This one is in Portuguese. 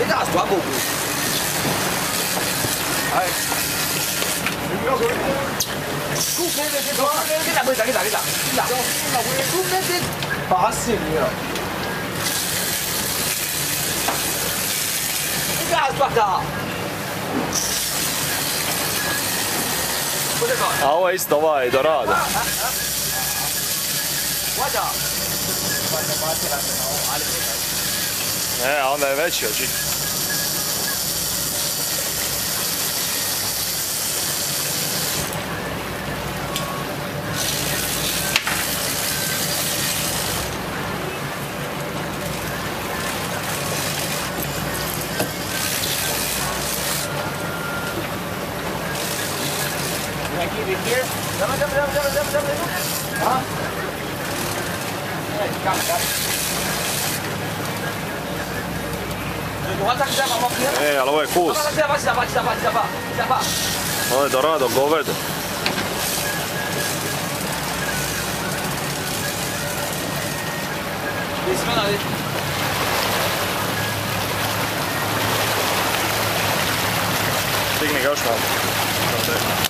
Ide a slabo u Ajde. Kupe, ide, ide, ide, ide, ide, ide, ide. Kupe, ide. Pasi, mio. Ide a slabo. A Ne, onda je veći očito. Can I keep it here? Come on, come on, come on, come on, come on. ايه على وقت كوس هاي درادة قوبدة بسم الله عليكم تكنيك اوش معاك